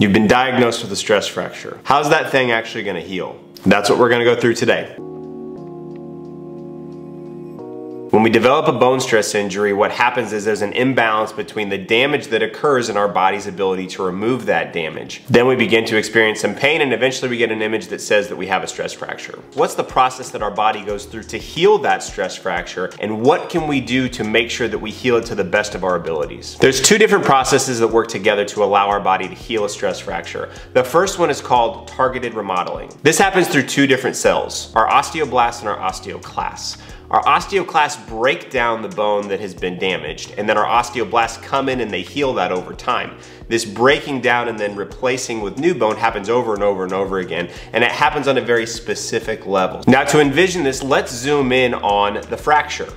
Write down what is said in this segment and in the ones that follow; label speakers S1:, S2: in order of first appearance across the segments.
S1: You've been diagnosed with a stress fracture. How's that thing actually gonna heal? That's what we're gonna go through today. When we develop a bone stress injury, what happens is there's an imbalance between the damage that occurs and our body's ability to remove that damage. Then we begin to experience some pain and eventually we get an image that says that we have a stress fracture. What's the process that our body goes through to heal that stress fracture and what can we do to make sure that we heal it to the best of our abilities? There's two different processes that work together to allow our body to heal a stress fracture. The first one is called targeted remodeling. This happens through two different cells, our osteoblasts and our osteoclasts. Our osteoclasts break down the bone that has been damaged, and then our osteoblasts come in and they heal that over time. This breaking down and then replacing with new bone happens over and over and over again, and it happens on a very specific level. Now to envision this, let's zoom in on the fracture.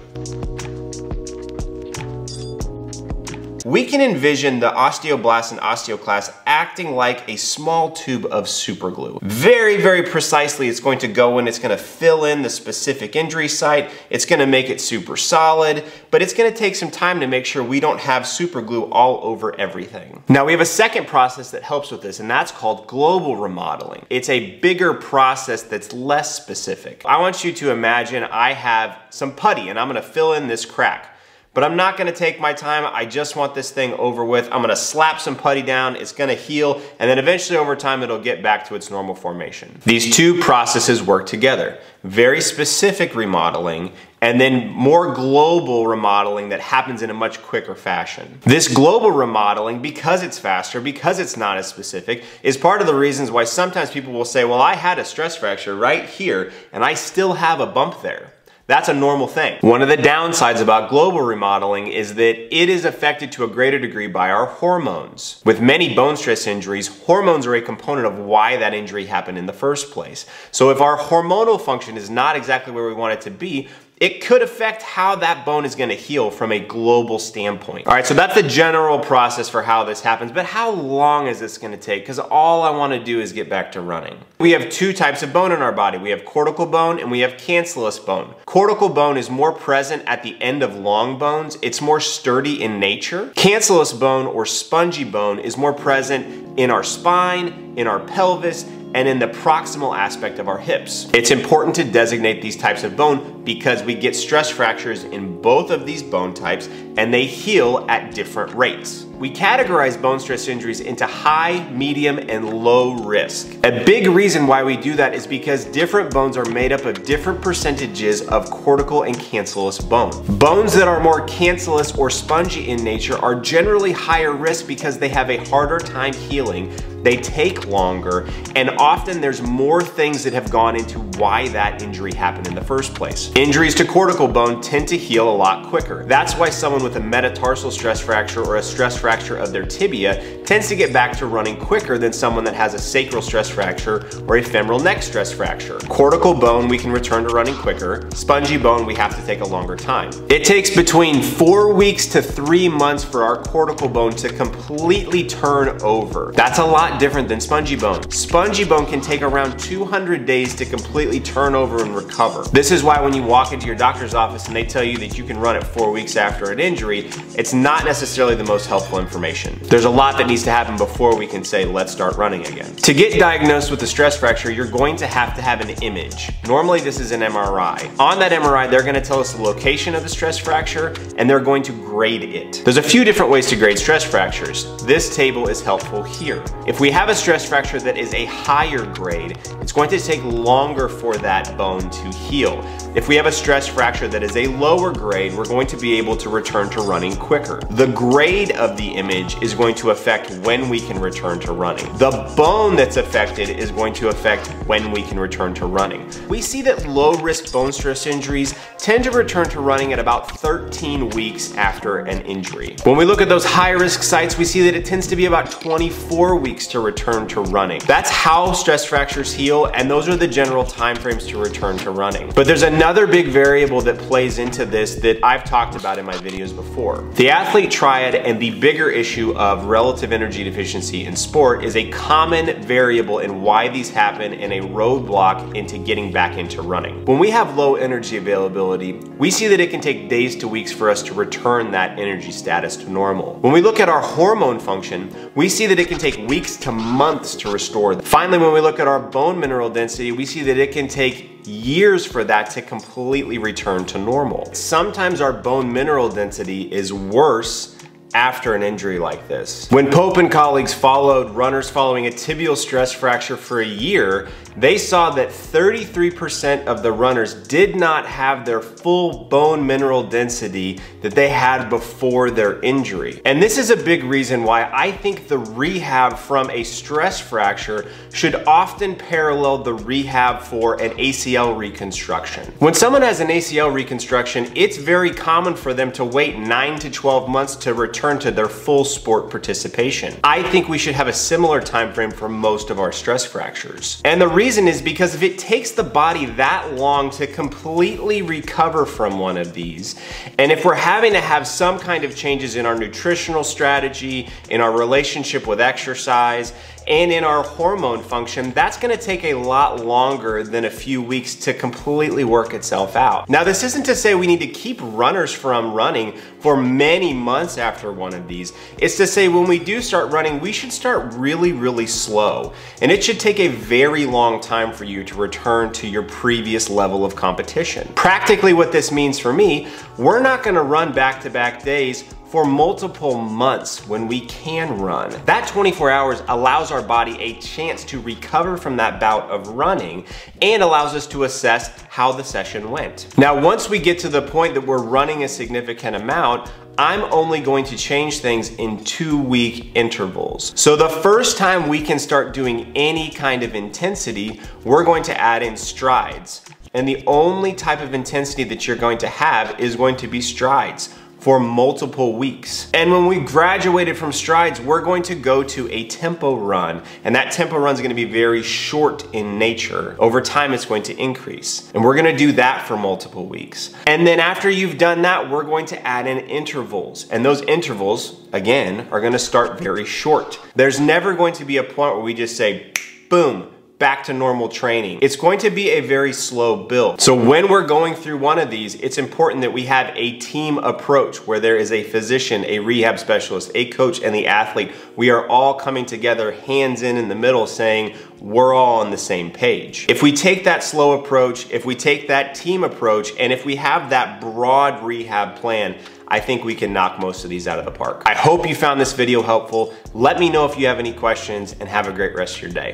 S1: We can envision the osteoblast and osteoclast acting like a small tube of superglue. Very, very precisely, it's going to go in, it's gonna fill in the specific injury site, it's gonna make it super solid, but it's gonna take some time to make sure we don't have superglue all over everything. Now we have a second process that helps with this, and that's called global remodeling. It's a bigger process that's less specific. I want you to imagine I have some putty and I'm gonna fill in this crack. But I'm not gonna take my time, I just want this thing over with. I'm gonna slap some putty down, it's gonna heal, and then eventually over time it'll get back to its normal formation. These two processes work together. Very specific remodeling, and then more global remodeling that happens in a much quicker fashion. This global remodeling, because it's faster, because it's not as specific, is part of the reasons why sometimes people will say, well, I had a stress fracture right here, and I still have a bump there. That's a normal thing. One of the downsides about global remodeling is that it is affected to a greater degree by our hormones. With many bone stress injuries, hormones are a component of why that injury happened in the first place. So if our hormonal function is not exactly where we want it to be, it could affect how that bone is gonna heal from a global standpoint. All right, so that's the general process for how this happens, but how long is this gonna take? Because all I wanna do is get back to running. We have two types of bone in our body. We have cortical bone and we have cancellous bone. Cortical bone is more present at the end of long bones. It's more sturdy in nature. Cancellous bone or spongy bone is more present in our spine, in our pelvis, and in the proximal aspect of our hips. It's important to designate these types of bone because we get stress fractures in both of these bone types and they heal at different rates. We categorize bone stress injuries into high, medium, and low risk. A big reason why we do that is because different bones are made up of different percentages of cortical and cancellous bone. Bones that are more cancellous or spongy in nature are generally higher risk because they have a harder time healing they take longer, and often there's more things that have gone into why that injury happened in the first place. Injuries to cortical bone tend to heal a lot quicker. That's why someone with a metatarsal stress fracture or a stress fracture of their tibia tends to get back to running quicker than someone that has a sacral stress fracture or a femoral neck stress fracture. Cortical bone, we can return to running quicker. Spongy bone, we have to take a longer time. It takes between four weeks to three months for our cortical bone to completely turn over. That's a lot different than spongy bone. Spongy bone can take around 200 days to completely turn over and recover. This is why when you walk into your doctor's office and they tell you that you can run it four weeks after an injury, it's not necessarily the most helpful information. There's a lot that needs to happen before we can say, let's start running again. To get diagnosed with a stress fracture, you're going to have to have an image. Normally this is an MRI. On that MRI, they're gonna tell us the location of the stress fracture and they're going to grade it. There's a few different ways to grade stress fractures. This table is helpful here. If we have a stress fracture that is a higher grade, it's going to take longer for that bone to heal. If we have a stress fracture that is a lower grade, we're going to be able to return to running quicker. The grade of the image is going to affect when we can return to running. The bone that's affected is going to affect when we can return to running. We see that low risk bone stress injuries tend to return to running at about 13 weeks after an injury. When we look at those high risk sites, we see that it tends to be about 24 weeks to return to running. That's how stress fractures heal and those are the general timeframes to return to running. But there's another big variable that plays into this that I've talked about in my videos before. The athlete triad and the big bigger issue of relative energy deficiency in sport is a common variable in why these happen and a roadblock into getting back into running. When we have low energy availability, we see that it can take days to weeks for us to return that energy status to normal. When we look at our hormone function, we see that it can take weeks to months to restore. Finally, when we look at our bone mineral density, we see that it can take years for that to completely return to normal. Sometimes our bone mineral density is worse after an injury like this. When Pope and colleagues followed runners following a tibial stress fracture for a year, they saw that 33% of the runners did not have their full bone mineral density that they had before their injury. And this is a big reason why I think the rehab from a stress fracture should often parallel the rehab for an ACL reconstruction. When someone has an ACL reconstruction, it's very common for them to wait 9 to 12 months to return to their full sport participation. I think we should have a similar time frame for most of our stress fractures. And the reason is because if it takes the body that long to completely recover from one of these, and if we're having to have some kind of changes in our nutritional strategy, in our relationship with exercise, and in our hormone function, that's gonna take a lot longer than a few weeks to completely work itself out. Now, this isn't to say we need to keep runners from running for many months after one of these. It's to say when we do start running, we should start really, really slow. And it should take a very long time for you to return to your previous level of competition. Practically what this means for me, we're not gonna run back-to-back -back days for multiple months when we can run. That 24 hours allows our body a chance to recover from that bout of running and allows us to assess how the session went. Now, once we get to the point that we're running a significant amount, I'm only going to change things in two week intervals. So the first time we can start doing any kind of intensity, we're going to add in strides. And the only type of intensity that you're going to have is going to be strides for multiple weeks. And when we graduated from strides, we're going to go to a tempo run. And that tempo run is gonna be very short in nature. Over time, it's going to increase. And we're gonna do that for multiple weeks. And then after you've done that, we're going to add in intervals. And those intervals, again, are gonna start very short. There's never going to be a point where we just say, boom, back to normal training. It's going to be a very slow build. So when we're going through one of these, it's important that we have a team approach where there is a physician, a rehab specialist, a coach, and the athlete. We are all coming together hands in in the middle saying, we're all on the same page. If we take that slow approach, if we take that team approach, and if we have that broad rehab plan, I think we can knock most of these out of the park. I hope you found this video helpful. Let me know if you have any questions and have a great rest of your day.